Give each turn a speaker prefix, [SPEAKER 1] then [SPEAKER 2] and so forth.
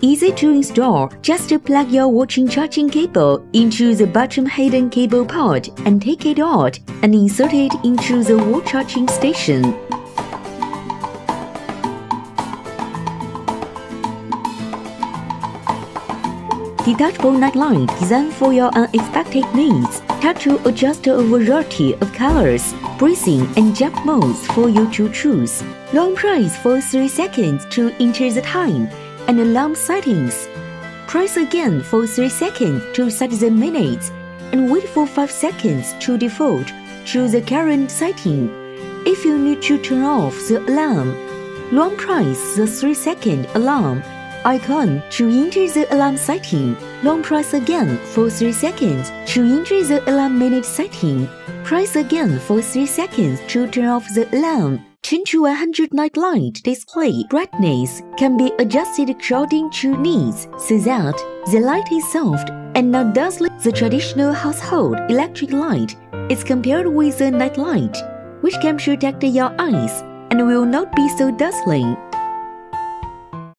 [SPEAKER 1] Easy to install. Just plug your watching charging cable into the bottom hidden cable port and take it out and insert it into the wall charging station. Detachable nightlight designed for your unexpected needs. Touch to adjust a variety of colors, breathing and jump modes for you to choose. Long press for 3 seconds to enter the time and alarm settings. Press again for 3 seconds to set the minutes and wait for 5 seconds to default to the current setting. If you need to turn off the alarm, long press the 3 second alarm icon to enter the alarm setting. Long press again for 3 seconds to enter the alarm minute setting. Press again for 3 seconds to turn off the alarm. 10 to 100 night light display brightness can be adjusted according to needs so that the light is soft and not dazzling. The traditional household electric light is compared with a night light, which can protect your eyes and will not be so dazzling.